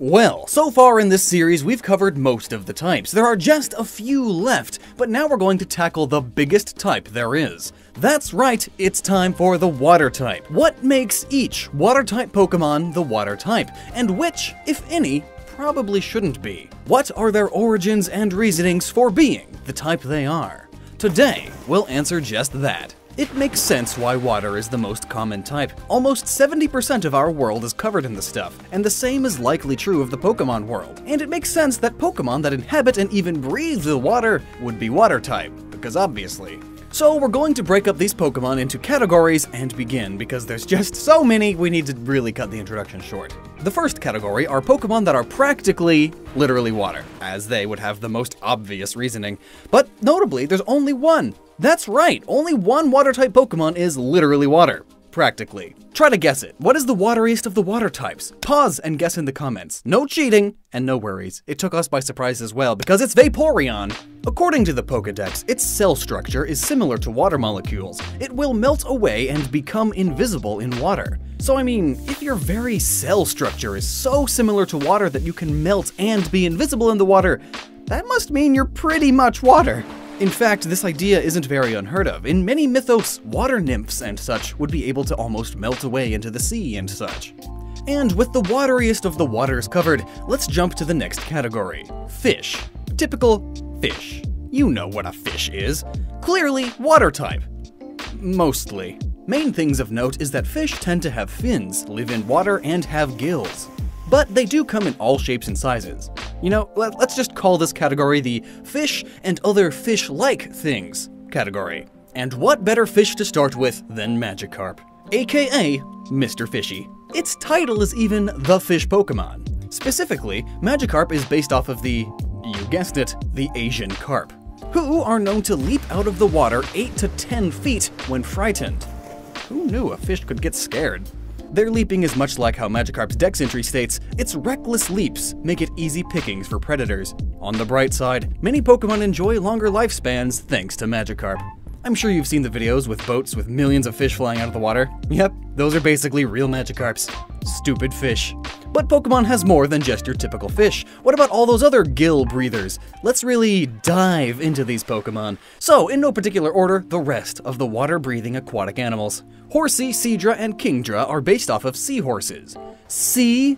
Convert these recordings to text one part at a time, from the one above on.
Well, so far in this series, we've covered most of the types. There are just a few left, but now we're going to tackle the biggest type there is. That's right, it's time for the water type. What makes each water type Pokemon the water type, and which, if any, probably shouldn't be? What are their origins and reasonings for being the type they are? Today, we'll answer just that. It makes sense why water is the most common type. Almost 70% of our world is covered in the stuff, and the same is likely true of the Pokemon world. And it makes sense that Pokemon that inhabit and even breathe the water would be water type, because obviously. So we're going to break up these Pokemon into categories and begin, because there's just so many we need to really cut the introduction short. The first category are Pokemon that are practically, literally water, as they would have the most obvious reasoning. But notably, there's only one, that's right, only one water type Pokemon is literally water. Practically. Try to guess it. What is the wateriest of the water types? Pause and guess in the comments. No cheating, and no worries. It took us by surprise as well, because it's Vaporeon! According to the Pokedex, its cell structure is similar to water molecules. It will melt away and become invisible in water. So I mean, if your very cell structure is so similar to water that you can melt and be invisible in the water, that must mean you're pretty much water. In fact, this idea isn't very unheard of. In many mythos, water nymphs and such would be able to almost melt away into the sea and such. And with the wateriest of the waters covered, let's jump to the next category fish. Typical fish. You know what a fish is. Clearly, water type. Mostly. Main things of note is that fish tend to have fins, live in water, and have gills. But they do come in all shapes and sizes. You know, let, us just call this category the fish and other fish like things category. And what better fish to start with than Magikarp, aka Mr. Fishy? Its title is even the fish Pokemon. Specifically, Magikarp is based off of the, you guessed it, the Asian carp, who are known to leap out of the water 8 to 10 feet when frightened. Who knew a fish could get scared? Their leaping is much like how Magikarp's dex entry states, its reckless leaps make it easy pickings for predators. On the bright side, many Pokemon enjoy longer lifespans thanks to Magikarp. I'm sure you've seen the videos with boats with millions of fish flying out of the water. Yep, those are basically real Magikarps. Stupid fish. But Pokemon has more than just your typical fish. What about all those other gill breathers? Let's really dive into these Pokemon. So, in no particular order, the rest of the water-breathing aquatic animals. Horsea, Seadra, and Kingdra are based off of seahorses. Sea?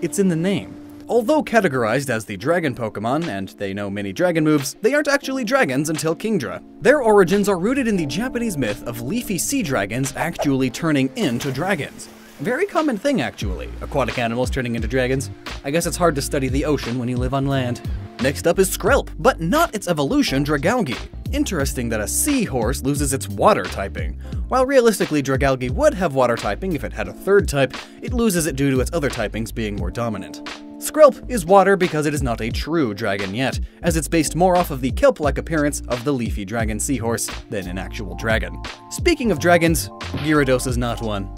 It's in the name. Although categorized as the dragon Pokemon, and they know many dragon moves, they aren't actually dragons until Kingdra. Their origins are rooted in the Japanese myth of leafy sea dragons actually turning into dragons. Very common thing, actually. Aquatic animals turning into dragons. I guess it's hard to study the ocean when you live on land. Next up is Skrelp, but not its evolution, Dragalge. Interesting that a seahorse loses its water typing. While realistically Dragalge would have water typing if it had a third type, it loses it due to its other typings being more dominant. Skrelp is water because it is not a true dragon yet, as it's based more off of the kelp-like appearance of the leafy dragon seahorse than an actual dragon. Speaking of dragons, Gyarados is not one.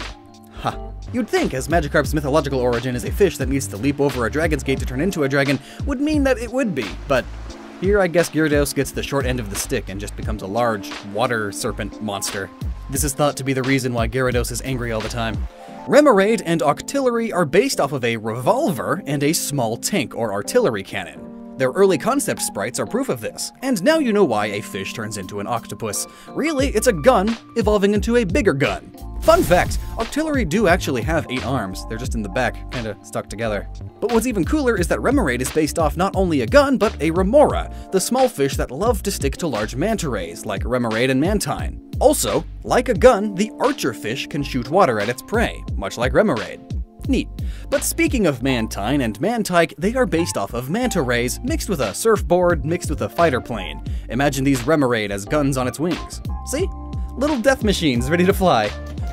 Ha. You'd think, as Magikarp's mythological origin is a fish that needs to leap over a dragon's gate to turn into a dragon, would mean that it would be, but here I guess Gyarados gets the short end of the stick and just becomes a large, water serpent monster. This is thought to be the reason why Gyarados is angry all the time. Remoraid and Octillery are based off of a revolver and a small tank or artillery cannon. Their early concept sprites are proof of this, and now you know why a fish turns into an octopus. Really, it's a gun evolving into a bigger gun. Fun fact, Octillery do actually have eight arms, they're just in the back, kinda stuck together. But what's even cooler is that Remoraid is based off not only a gun, but a Remora, the small fish that love to stick to large manta rays, like Remoraid and Mantine. Also, like a gun, the archer fish can shoot water at its prey, much like Remoraid. Neat. But speaking of Mantine and Mantyke, they are based off of manta rays, mixed with a surfboard, mixed with a fighter plane. Imagine these Remoraid as guns on its wings. See? Little death machines ready to fly.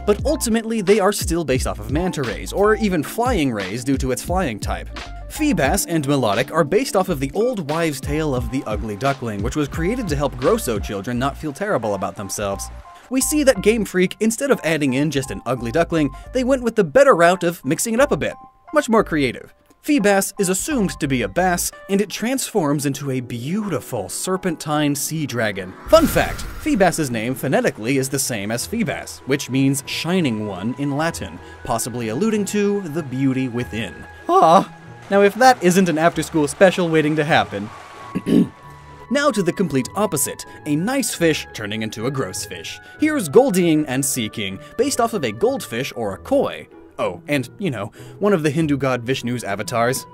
But ultimately, they are still based off of manta rays, or even flying rays due to its flying type. Feebas and Milotic are based off of the old wives' tale of the ugly duckling, which was created to help Grosso children not feel terrible about themselves we see that Game Freak, instead of adding in just an ugly duckling, they went with the better route of mixing it up a bit. Much more creative. Feebas is assumed to be a bass, and it transforms into a beautiful serpentine sea dragon. Fun fact, Feebas's name phonetically is the same as Phoebus, which means shining one in Latin, possibly alluding to the beauty within. Ah, Now, if that isn't an after school special waiting to happen. now to the complete opposite a nice fish turning into a gross fish. Here's Goldeen and Seaking, based off of a goldfish or a koi. Oh, and, you know, one of the Hindu god Vishnu's avatars,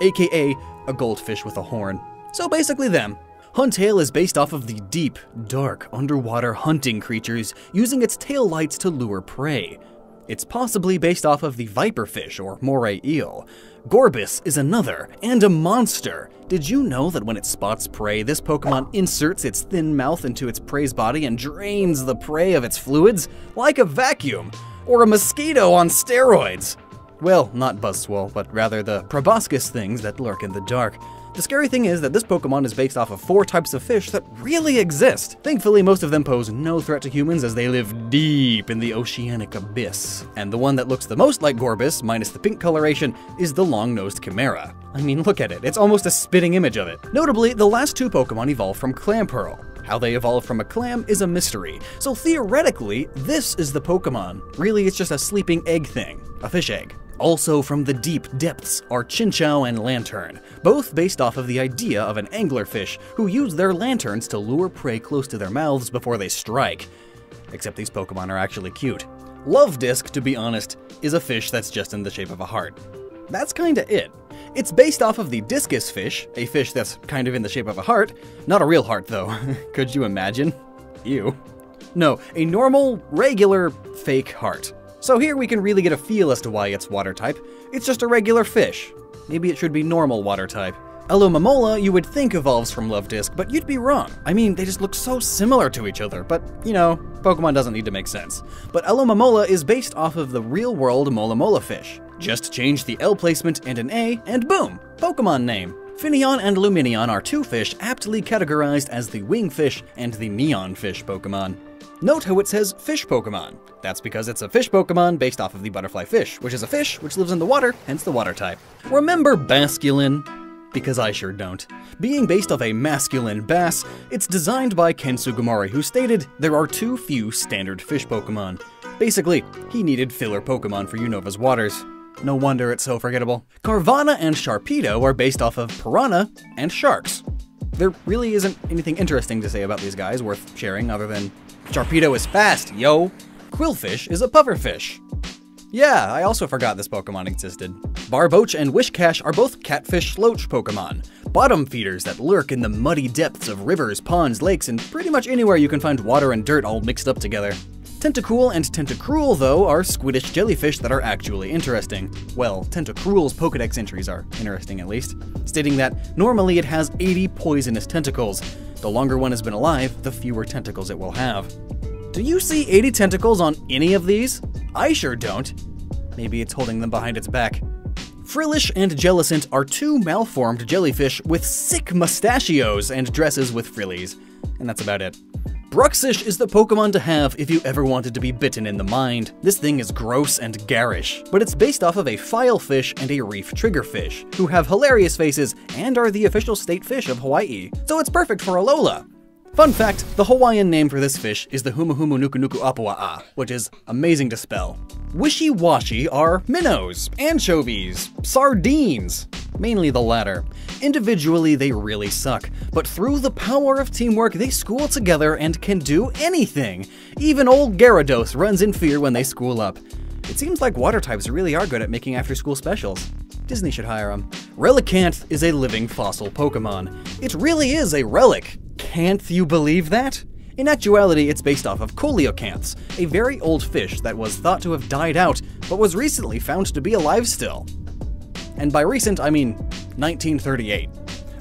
aka a goldfish with a horn. So basically, them. Huntail is based off of the deep, dark, underwater hunting creatures using its tail lights to lure prey. It's possibly based off of the viperfish or moray eel. Gorebyss is another, and a monster. Did you know that when it spots prey, this Pokemon inserts its thin mouth into its prey's body and drains the prey of its fluids? Like a vacuum, or a mosquito on steroids. Well, not Buzzwole, but rather the proboscis things that lurk in the dark. The scary thing is that this Pokemon is based off of four types of fish that really exist. Thankfully, most of them pose no threat to humans as they live deep in the oceanic abyss. And the one that looks the most like Gorebyss, minus the pink coloration, is the long-nosed Chimera. I mean, look at it, it's almost a spitting image of it. Notably, the last two Pokemon evolved from Clamperl. How they evolved from a clam is a mystery, so theoretically, this is the Pokemon. Really, it's just a sleeping egg thing, a fish egg. Also from the deep depths are Chinchou and Lanturn, both based off of the idea of an anglerfish who use their lanterns to lure prey close to their mouths before they strike. Except these Pokemon are actually cute. Luvdisc, to be honest, is a fish that's just in the shape of a heart. That's kinda it. It's based off of the discus fish, a fish that's kind of in the shape of a heart. Not a real heart, though. Could you imagine? Ew. No, a normal, regular, fake heart. So here we can really get a feel as to why it's water type. It's just a regular fish. Maybe it should be normal water type. Alomomola you would think evolves from Luvdisc, but you'd be wrong. I mean, they just look so similar to each other, but, you know, Pokemon doesn't need to make sense. But Alomomola is based off of the real-world Mola Mola fish. Just change the L placement and an A, and boom! Pokemon name. Finneon and Lumineon are two fish aptly categorized as the wingfish and the neon fish Pokemon. Note how it says fish Pokemon. That's because it's a fish Pokemon based off of the butterfly fish, which is a fish which lives in the water, hence the water type. Remember Basculin? Because I sure don't. Being based off a masculine bass, it's designed by Ken Sugimori, who stated there are too few standard fish Pokemon. Basically, he needed filler Pokemon for Unova's waters. No wonder it's so forgettable. Carvanha and Sharpedo are based off of Piranha and Sharks. There really isn't anything interesting to say about these guys worth sharing other than Sharpedo is fast, yo! Qwilfish is a pufferfish. Yeah, I also forgot this Pokemon existed. Barboach and Wishcash are both catfish loach Pokemon, bottom feeders that lurk in the muddy depths of rivers, ponds, lakes, and pretty much anywhere you can find water and dirt all mixed up together. Tentacool and Tentacruel, though, are squiddish jellyfish that are actually interesting. Well, Tentacruel's Pokedex entries are interesting at least, stating that normally it has 80 poisonous tentacles, the longer one has been alive, the fewer tentacles it will have. Do you see 80 tentacles on any of these? I sure don't. Maybe it's holding them behind its back. Frillish and Jellicent are two malformed jellyfish with sick mustachios and dresses with frillies. And that's about it. Bruxish is the Pokemon to have if you ever wanted to be bitten in the mind. This thing is gross and garish, but it's based off of a filefish and a reef triggerfish, who have hilarious faces and are the official state fish of Hawaii, so it's perfect for Alola. Fun fact, the Hawaiian name for this fish is the Humuhumu Nuku Apua'a, which is amazing to spell. Wishiwashi are minnows, anchovies, sardines, mainly the latter. Individually, they really suck, but through the power of teamwork, they school together and can do anything. Even old Gyarados runs in fear when they school up. It seems like water types really are good at making after-school specials. Disney should hire them. Relicanth is a living fossil Pokemon. It really is a relic. Can't you believe that? In actuality, it's based off of coelacanths, a very old fish that was thought to have died out, but was recently found to be alive still. And by recent, I mean 1938.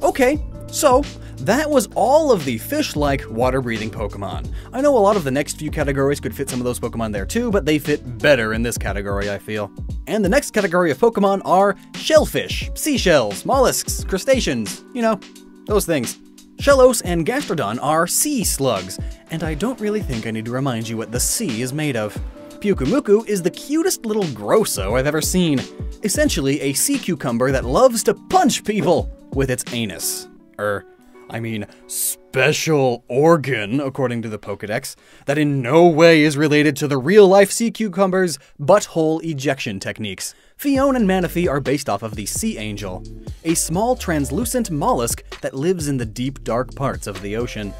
Okay, so that was all of the fish-like water-breathing Pokemon. I know a lot of the next few categories could fit some of those Pokemon there too, but they fit better in this category, I feel. And the next category of Pokemon are shellfish, seashells, mollusks, crustaceans, you know, those things. Shellos and Gastrodon are sea slugs, and I don't really think I need to remind you what the sea is made of. Pyukumuku is the cutest little grosso I've ever seen. Essentially, a sea cucumber that loves to punch people with its anus. Er, I mean, special organ, according to the Pokedex, that in no way is related to the real life sea cucumber's butthole ejection techniques. Phione and Manaphy are based off of the sea angel, a small translucent mollusk that lives in the deep dark parts of the ocean.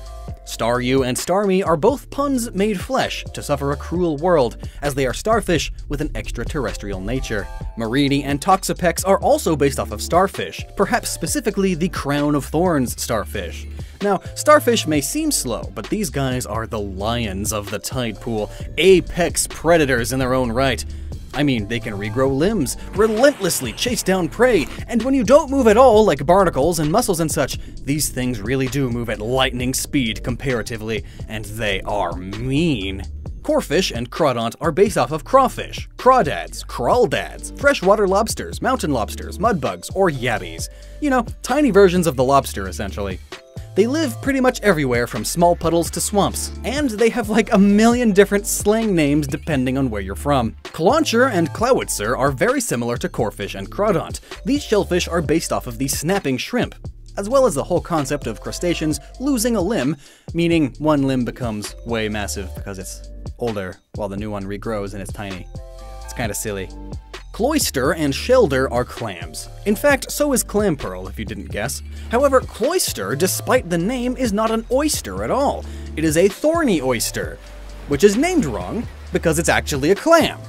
Staryu and Starmie are both puns made flesh to suffer a cruel world, as they are starfish with an extraterrestrial nature. Mareanie and Toxapex are also based off of starfish, perhaps specifically the Crown of Thorns starfish. Now, starfish may seem slow, but these guys are the lions of the tide pool, apex predators in their own right. I mean, they can regrow limbs, relentlessly chase down prey, and when you don't move at all, like barnacles and mussels and such, these things really do move at lightning speed comparatively, and they are mean. Corphish and Crawdaunt are based off of crawfish, crawdads, crawdads, freshwater lobsters, mountain lobsters, mudbugs, or yabbies. You know, tiny versions of the lobster, essentially. They live pretty much everywhere from small puddles to swamps, and they have like a million different slang names depending on where you're from. Clauncher and Clowitzer are very similar to Corphish and Crawdaunt. These shellfish are based off of the snapping shrimp, as well as the whole concept of crustaceans losing a limb, meaning one limb becomes way massive because it's older, while the new one regrows and it's tiny. It's kind of silly. Cloyster and Shellder are clams. In fact, so is Clamperl, if you didn't guess. However, Cloyster, despite the name, is not an oyster at all. It is a thorny oyster, which is named wrong because it's actually a clam.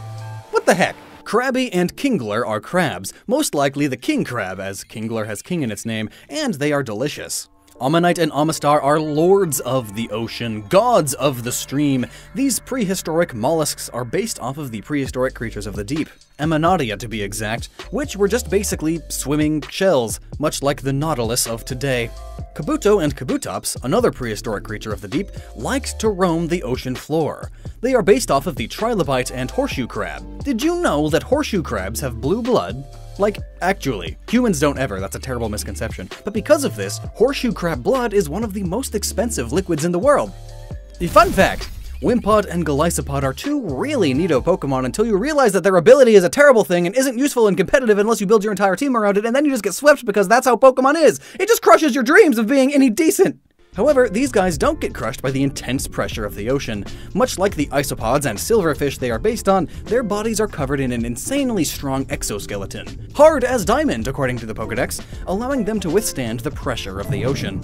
What the heck? Krabby and Kingler are crabs, most likely the king crab, as Kingler has king in its name, and they are delicious. Omanyte and Omastar are lords of the ocean, gods of the stream. These prehistoric mollusks are based off of the prehistoric creatures of the deep, Ammonoidea to be exact, which were just basically swimming shells, much like the Nautilus of today. Kabuto and Kabutops, another prehistoric creature of the deep, liked to roam the ocean floor. They are based off of the trilobite and horseshoe crab. Did you know that horseshoe crabs have blue blood, like, actually, humans don't ever, that's a terrible misconception. But because of this, horseshoe crab blood is one of the most expensive liquids in the world. The fun fact, Wimpod and Golisopod are two really neato Pokemon until you realize that their ability is a terrible thing and isn't useful and competitive unless you build your entire team around it, and then you just get swept because that's how Pokemon is. It just crushes your dreams of being any decent. However, these guys don't get crushed by the intense pressure of the ocean. Much like the isopods and silverfish they are based on, their bodies are covered in an insanely strong exoskeleton. Hard as diamond, according to the Pokedex, allowing them to withstand the pressure of the ocean.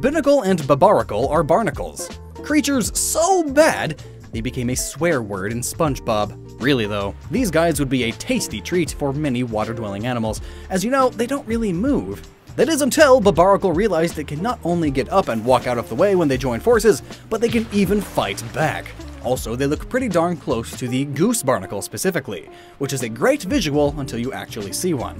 Binacle and Barbaracle are barnacles. Creatures so bad, they became a swear word in SpongeBob. Really though, these guys would be a tasty treat for many water-dwelling animals. As you know, they don't really move. That is until Barbaracle realized they can not only get up and walk out of the way when they join forces, but they can even fight back. Also, they look pretty darn close to the Goose Barnacle specifically, which is a great visual until you actually see one.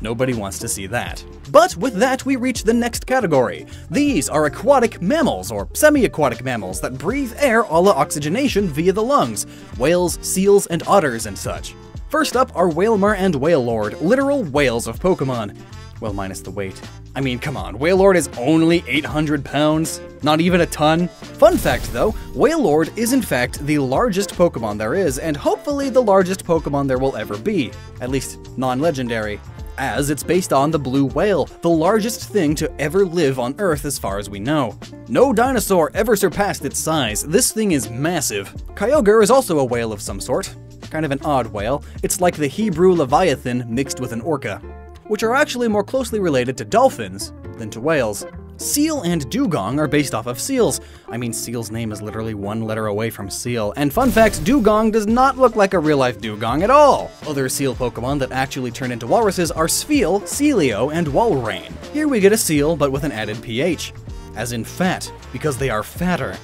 Nobody wants to see that. But with that, we reach the next category. These are aquatic mammals, or semi-aquatic mammals, that breathe air a la oxygenation via the lungs. Whales, seals, and otters and such. First up are Wailmer and Wailord, literal whales of Pokemon. Well, minus the weight. I mean, come on, Wailord is only 800 pounds? Not even a ton? Fun fact though, Wailord is in fact the largest Pokemon there is, and hopefully the largest Pokemon there will ever be. At least, non-legendary. As it's based on the blue whale, the largest thing to ever live on Earth as far as we know. No dinosaur ever surpassed its size, this thing is massive. Kyogre is also a whale of some sort. Kind of an odd whale, it's like the Hebrew Leviathan mixed with an orca which are actually more closely related to dolphins than to whales. Seel and Dewgong are based off of seals. I mean, Seel's name is literally one letter away from Seal. And fun fact, Dewgong does not look like a real-life dugong at all. Other seal Pokemon that actually turn into walruses are Spheal, Sealeo, and Walrein. Here we get a seal, but with an added pH. As in fat, because they are fatter.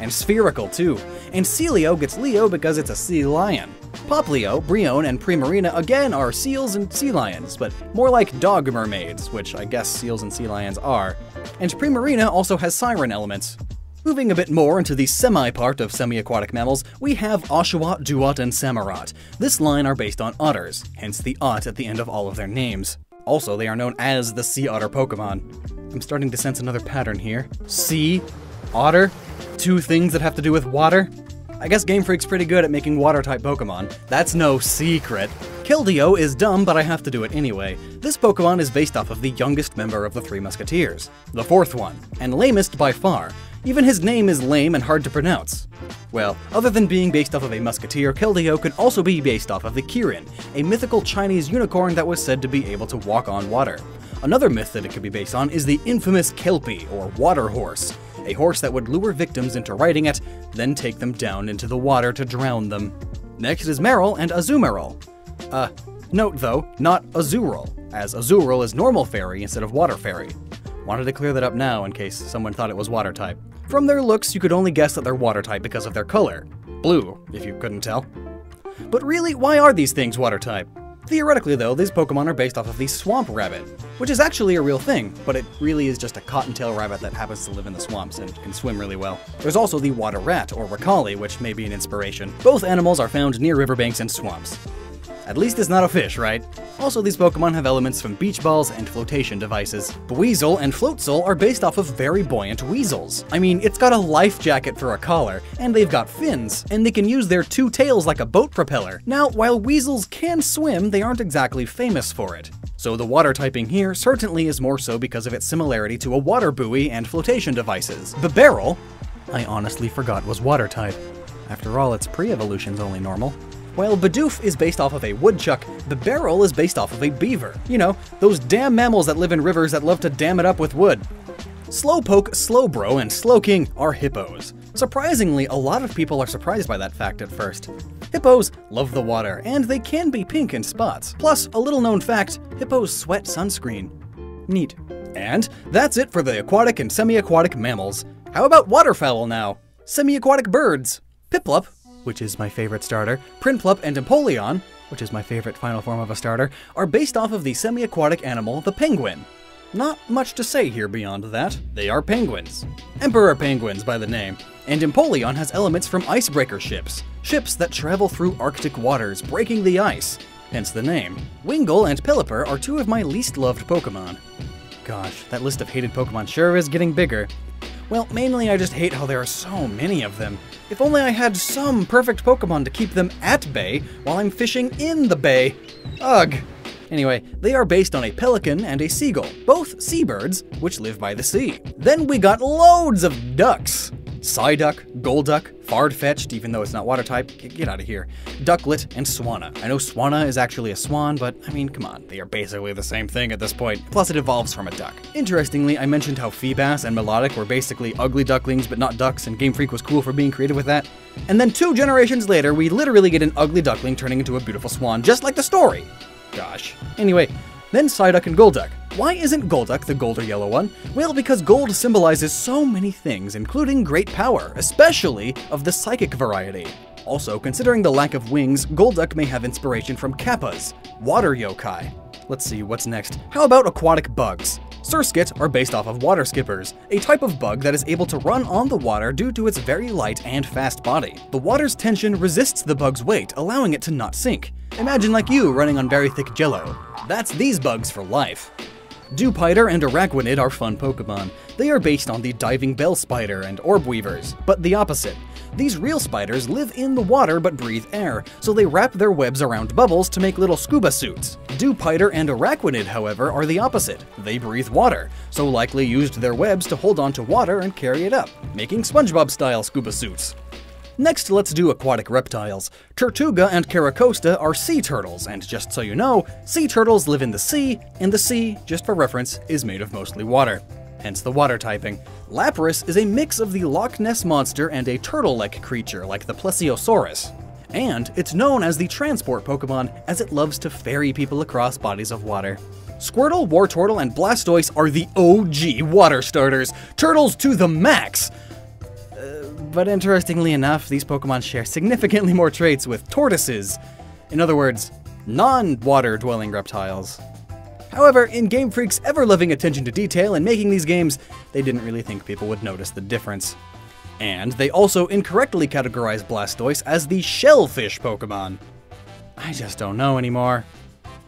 And spherical, too. And Sealeo gets Leo because it's a sea lion. Popplio, Brionne, and Primarina again are seals and sea lions, but more like dog mermaids, which I guess seals and sea lions are. And Primarina also has siren elements. Moving a bit more into the semi-part of semi-aquatic mammals, we have Oshawott, Dewott, and Samurott. This line are based on otters, hence the ot at the end of all of their names. Also, they are known as the sea otter Pokemon. I'm starting to sense another pattern here. Sea, otter, two things that have to do with water. I guess Game Freak's pretty good at making water-type Pokemon. That's no secret. Keldeo is dumb, but I have to do it anyway. This Pokemon is based off of the youngest member of the Three Musketeers, the fourth one, and lamest by far. Even his name is lame and hard to pronounce. Well, other than being based off of a musketeer, Keldeo could also be based off of the Kirin, a mythical Chinese unicorn that was said to be able to walk on water. Another myth that it could be based on is the infamous Kelpie, or water horse, a horse that would lure victims into riding it, then take them down into the water to drown them. Next is Marill and Azumarill. Uh, note though, not Azurill, as Azurill is normal fairy instead of water fairy. Wanted to clear that up now in case someone thought it was water type. From their looks, you could only guess that they're water type because of their color. Blue, if you couldn't tell. But really, why are these things water type? Theoretically, though, these Pokemon are based off of the Swamp Rabbit, which is actually a real thing, but it really is just a cottontail rabbit that happens to live in the swamps and can swim really well. There's also the Water Rat, or Racali, which may be an inspiration. Both animals are found near riverbanks and swamps. At least it's not a fish, right? Also, these Pokemon have elements from beach balls and flotation devices. Buizel and Floatzel are based off of very buoyant weasels. I mean, it's got a life jacket for a collar, and they've got fins, and they can use their two tails like a boat propeller. Now, while weasels can swim, they aren't exactly famous for it. So the water typing here certainly is more so because of its similarity to a water buoy and flotation devices. Bibarel, I honestly forgot was water type. After all, its pre-evolution's only normal. While Bidoof is based off of a woodchuck, Bibarel is based off of a beaver. You know, those damn mammals that live in rivers that love to dam it up with wood. Slowpoke, Slowbro, and Slowking are hippos. Surprisingly, a lot of people are surprised by that fact at first. Hippos love the water, and they can be pink in spots. Plus, a little known fact, hippos sweat sunscreen. Neat. And that's it for the aquatic and semi-aquatic mammals. How about waterfowl now? Semi-aquatic birds. Piplup which is my favorite starter, Prinplup and Empoleon, which is my favorite final form of a starter, are based off of the semi-aquatic animal, the penguin. Not much to say here beyond that. They are penguins. Emperor penguins by the name. And Empoleon has elements from icebreaker ships, ships that travel through Arctic waters, breaking the ice, hence the name. Wingull and Pelipper are two of my least loved Pokemon. Gosh, that list of hated Pokemon sure is getting bigger. Well, mainly I just hate how there are so many of them. If only I had some perfect Pokemon to keep them at bay while I'm fishing in the bay. Ugh. Anyway, they are based on a pelican and a seagull, both seabirds, which live by the sea. Then we got loads of ducks. Psyduck, Golduck, Farfetch'd, even though it's not water type, get out of here. Ducklett, and Swanna. I know Swanna is actually a swan, but I mean, come on, they are basically the same thing at this point. Plus, it evolves from a duck. Interestingly, I mentioned how Feebas and Milotic were basically ugly ducklings, but not ducks, and Game Freak was cool for being creative with that. And then two generations later, we literally get an ugly duckling turning into a beautiful swan, just like the story. Gosh. Anyway, then Psyduck and Golduck. Why isn't Golduck the gold or yellow one? Well, because gold symbolizes so many things, including great power, especially of the psychic variety. Also, considering the lack of wings, Golduck may have inspiration from Kappas, water yokai. Let's see, what's next? How about aquatic bugs? Surskit are based off of water skippers, a type of bug that is able to run on the water due to its very light and fast body. The water's tension resists the bug's weight, allowing it to not sink. Imagine like you running on very thick jello. That's these bugs for life. Dewpider and Araquanid are fun Pokemon. They are based on the diving bell spider and orb weavers, but the opposite. These real spiders live in the water but breathe air, so they wrap their webs around bubbles to make little scuba suits. Dewpider and Araquanid, however, are the opposite. They breathe water, so likely used their webs to hold onto water and carry it up, making SpongeBob-style scuba suits. Next, let's do aquatic reptiles. Tirtouga and Carracosta are sea turtles, and just so you know, sea turtles live in the sea, and the sea, just for reference, is made of mostly water. Hence the water typing. Lapras is a mix of the Loch Ness Monster and a turtle-like creature like the Plesiosaurus. And it's known as the transport Pokemon as it loves to ferry people across bodies of water. Squirtle, Wartortle, and Blastoise are the OG water starters, turtles to the max! But interestingly enough, these Pokemon share significantly more traits with tortoises. In other words, non-water dwelling reptiles. However, in Game Freak's ever-loving attention to detail in making these games, they didn't really think people would notice the difference. And they also incorrectly categorized Blastoise as the shellfish Pokemon. I just don't know anymore.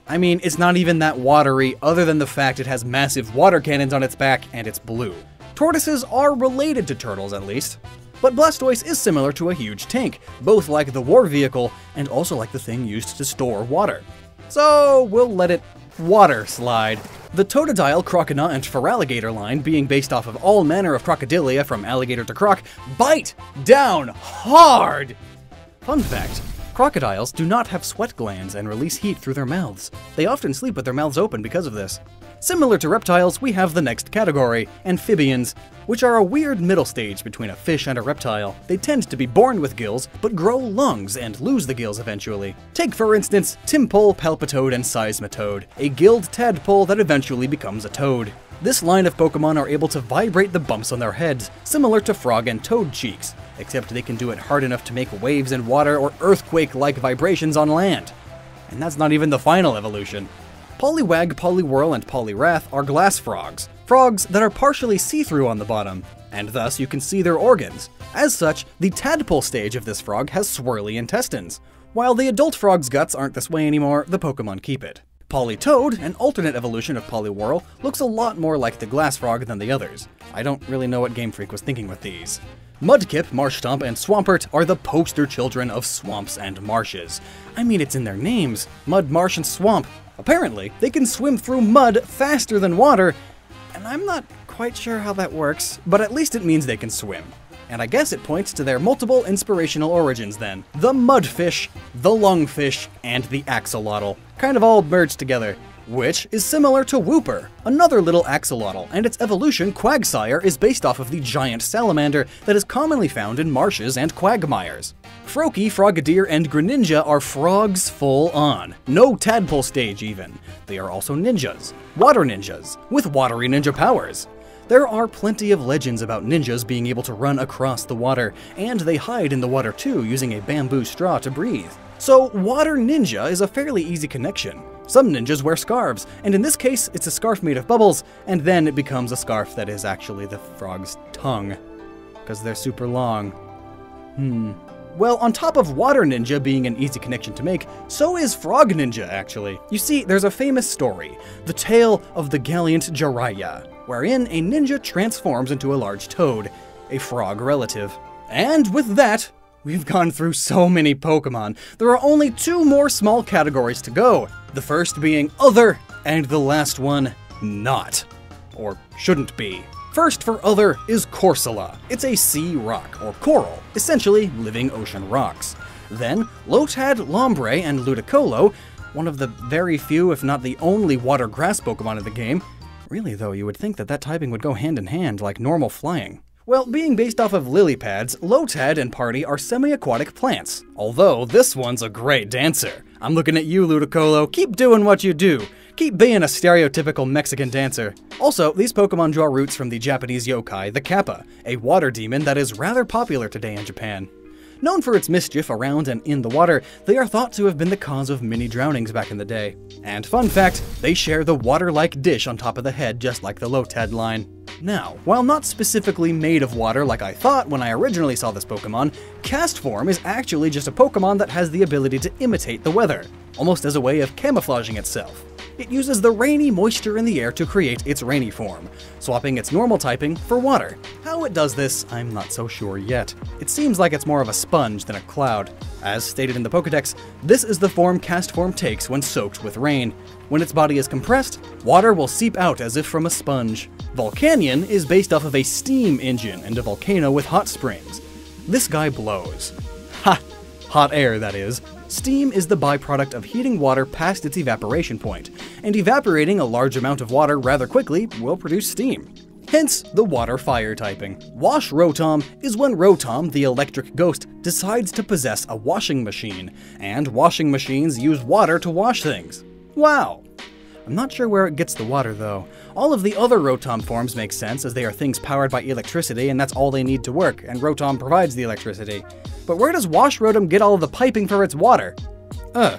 I mean, it's not even that watery, other than the fact it has massive water cannons on its back and it's blue. Tortoises are related to turtles, at least. But Blastoise is similar to a huge tank, both like the war vehicle and also like the thing used to store water. So we'll let it water slide. The Totodile, Crocodile, and Feraligatr line, being based off of all manner of crocodilia from alligator to croc, bite down hard! Fun fact crocodiles do not have sweat glands and release heat through their mouths. They often sleep with their mouths open because of this. Similar to reptiles, we have the next category, amphibians, which are a weird middle stage between a fish and a reptile. They tend to be born with gills, but grow lungs and lose the gills eventually. Take, for instance, Tympole, Palpitoad, and Seismitoad, a gilled tadpole that eventually becomes a toad. This line of Pokemon are able to vibrate the bumps on their heads, similar to frog and toad cheeks, except they can do it hard enough to make waves in water or earthquake-like vibrations on land. And that's not even the final evolution. Poliwag, Poliwhirl, and Poliwrath are glass frogs, frogs that are partially see-through on the bottom, and thus you can see their organs. As such, the tadpole stage of this frog has swirly intestines. While the adult frog's guts aren't this way anymore, the Pokemon keep it. Politoed, an alternate evolution of Poliwhirl, looks a lot more like the glass frog than the others. I don't really know what Game Freak was thinking with these. Mudkip, Marshtomp, and Swampert are the poster children of swamps and marshes. I mean, it's in their names mud, marsh, and swamp. Apparently, they can swim through mud faster than water, and I'm not quite sure how that works, but at least it means they can swim. And I guess it points to their multiple inspirational origins then. The mudfish, the lungfish, and the axolotl. Kind of all merged together which is similar to Wooper, another little axolotl, and its evolution, Quagsire, is based off of the giant salamander that is commonly found in marshes and quagmires. Froakie, Frogadier, and Greninja are frogs full on. No tadpole stage even. They are also ninjas. Water ninjas, with watery ninja powers. There are plenty of legends about ninjas being able to run across the water, and they hide in the water too using a bamboo straw to breathe. So water ninja is a fairly easy connection. Some ninjas wear scarves, and in this case, it's a scarf made of bubbles, and then it becomes a scarf that is actually the frog's tongue. Because they're super long. Hmm. Well, on top of Water Ninja being an easy connection to make, so is Frog Ninja, actually. You see, there's a famous story, the tale of the Gallant Jiraiya, wherein a ninja transforms into a large toad, a frog relative. And with that, We've gone through so many Pokemon. There are only two more small categories to go. The first being Other, and the last one, Not. Or shouldn't be. First for Other is Corsola. It's a sea rock, or coral, essentially living ocean rocks. Then, Lotad, Lombre, and Ludicolo, one of the very few, if not the only water grass Pokemon in the game. Really though, you would think that that typing would go hand in hand like normal flying. Well, being based off of lily pads, Lotad and Party are semi-aquatic plants. Although, this one's a great dancer. I'm looking at you, Ludicolo. Keep doing what you do. Keep being a stereotypical Mexican dancer. Also, these Pokemon draw roots from the Japanese yokai, the Kappa, a water demon that is rather popular today in Japan. Known for its mischief around and in the water, they are thought to have been the cause of many drownings back in the day. And fun fact, they share the water-like dish on top of the head just like the Lotad line. Now, while not specifically made of water like I thought when I originally saw this Pokemon, Castform is actually just a Pokemon that has the ability to imitate the weather, almost as a way of camouflaging itself. It uses the rainy moisture in the air to create its rainy form, swapping its normal typing for water. How it does this, I'm not so sure yet. It seems like it's more of a sponge than a cloud. As stated in the Pokedex, this is the form Castform takes when soaked with rain. When its body is compressed, water will seep out as if from a sponge. Volcanion is based off of a steam engine and a volcano with hot springs. This guy blows. Ha! Hot air, that is. Steam is the byproduct of heating water past its evaporation point, and evaporating a large amount of water rather quickly will produce steam. Hence, the water fire typing. Wash Rotom is when Rotom, the electric ghost, decides to possess a washing machine, and washing machines use water to wash things. Wow! I'm not sure where it gets the water though. All of the other Rotom forms make sense as they are things powered by electricity and that's all they need to work, and Rotom provides the electricity. But where does Wash Rotom get all of the piping for its water? Uh,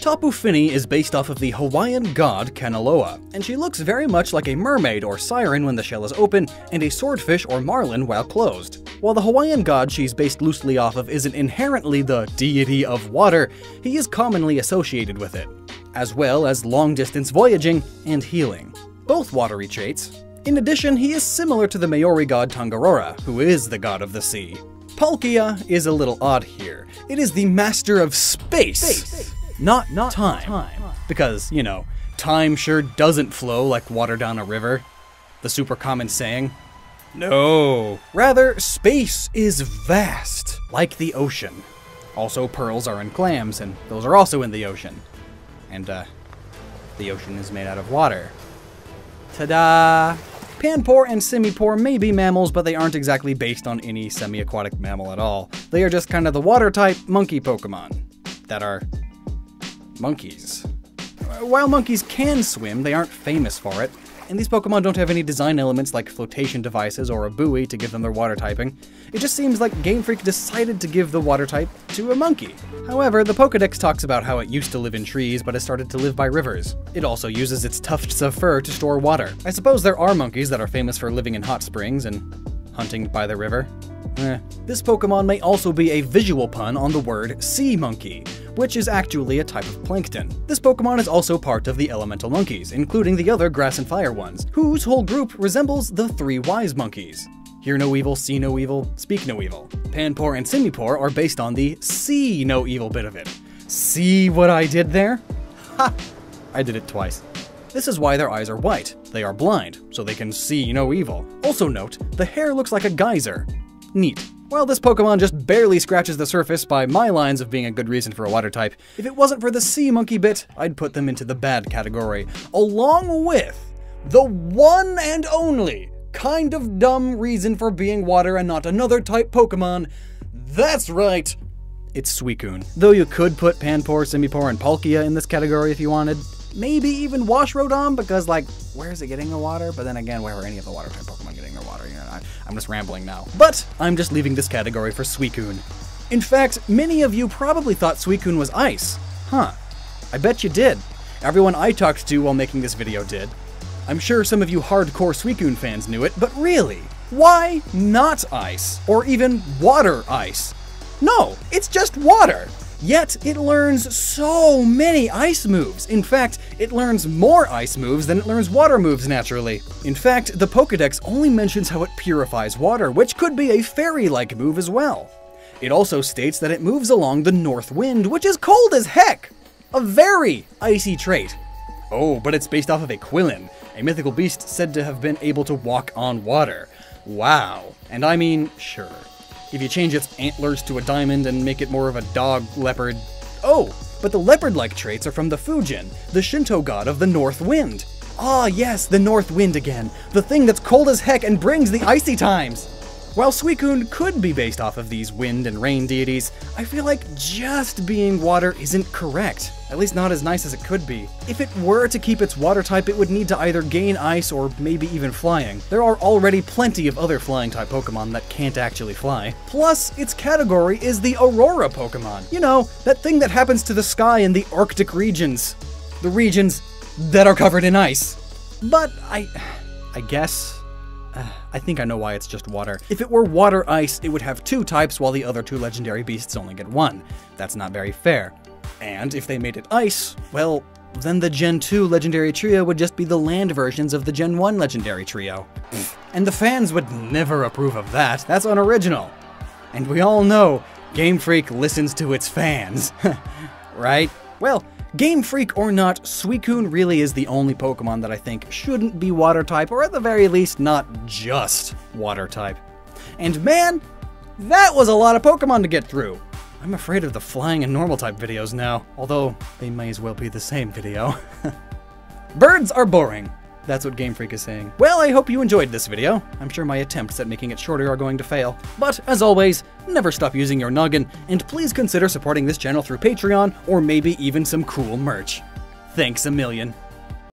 Tapu Fini is based off of the Hawaiian god Kanaloa, and she looks very much like a mermaid or siren when the shell is open, and a swordfish or marlin while closed. While the Hawaiian god she's based loosely off of isn't inherently the deity of water, he is commonly associated with it, as well as long-distance voyaging and healing. Both watery traits. In addition, he is similar to the Maori god Tangaroa, who is the god of the sea. Palkia is a little odd here. It is the master of space, space. Not, not time. time. Because, you know, time sure doesn't flow like water down a river. The super common saying. No. Rather, space is vast, like the ocean. Also, pearls are in clams, and those are also in the ocean. And, uh, the ocean is made out of water. Ta-da! Panpour and Simipour may be mammals, but they aren't exactly based on any semi-aquatic mammal at all. They are just kind of the water-type monkey Pokemon that are monkeys. While monkeys can swim, they aren't famous for it, and these Pokemon don't have any design elements like flotation devices or a buoy to give them their water typing. It just seems like Game Freak decided to give the water type to a monkey. However, the Pokedex talks about how it used to live in trees but has started to live by rivers. It also uses its tufts of fur to store water. I suppose there are monkeys that are famous for living in hot springs and hunting by the river. Eh. This Pokemon may also be a visual pun on the word sea monkey, which is actually a type of plankton. This Pokemon is also part of the elemental monkeys, including the other grass and fire ones, whose whole group resembles the three wise monkeys. Hear no evil, see no evil, speak no evil. Panpour and Simipour are based on the see no evil bit of it. See what I did there? Ha! I did it twice. This is why their eyes are white. They are blind, so they can see no evil. Also note, the hair looks like a geyser. Neat. Well, this Pokemon just barely scratches the surface by my lines of being a good reason for a water type. If it wasn't for the sea monkey bit, I'd put them into the bad category, along with the one and only kind of dumb reason for being water and not another type Pokemon. That's right, it's Suicune. Though you could put Panpour, Simipour, and Palkia in this category if you wanted. Maybe even Wash Rotom, because, like, where is it getting the water? But then again, where are any of the water type Pokemon getting their water? You know, I, I'm just rambling now. But I'm just leaving this category for Suicune. In fact, many of you probably thought Suicune was ice. Huh. I bet you did. Everyone I talked to while making this video did. I'm sure some of you hardcore Suicune fans knew it, but really, why not ice? Or even water ice? No, it's just water. Yet, it learns so many ice moves. In fact, it learns more ice moves than it learns water moves naturally. In fact, the Pokedex only mentions how it purifies water, which could be a fairy-like move as well. It also states that it moves along the north wind, which is cold as heck! A very icy trait. Oh, but it's based off of a Qilin, a mythical beast said to have been able to walk on water. Wow. And I mean, sure. If you change its antlers to a diamond and make it more of a dog leopard. Oh, but the leopard like traits are from the Fujin, the Shinto god of the North Wind. Ah, yes, the North Wind again, the thing that's cold as heck and brings the icy times. While Suicune could be based off of these wind and rain deities, I feel like just being water isn't correct. At least not as nice as it could be. If it were to keep its water type, it would need to either gain ice or maybe even flying. There are already plenty of other flying type Pokemon that can't actually fly. Plus, its category is the Aurora Pokemon. You know, that thing that happens to the sky in the Arctic regions. The regions that are covered in ice. But I. I guess I think I know why it's just water. If it were water ice, it would have two types while the other two legendary beasts only get one. That's not very fair. And if they made it ice, well, then the Gen 2 legendary trio would just be the land versions of the Gen 1 legendary trio. and the fans would never approve of that. That's unoriginal. And we all know Game Freak listens to its fans. right? Well, Game Freak or not, Suicune really is the only Pokemon that I think shouldn't be water type, or at the very least, not just water type. And man, that was a lot of Pokemon to get through. I'm afraid of the flying and normal type videos now, although they may as well be the same video. Birds are boring. That's what Game Freak is saying. Well, I hope you enjoyed this video. I'm sure my attempts at making it shorter are going to fail. But, as always, never stop using your noggin, and please consider supporting this channel through Patreon, or maybe even some cool merch. Thanks a million.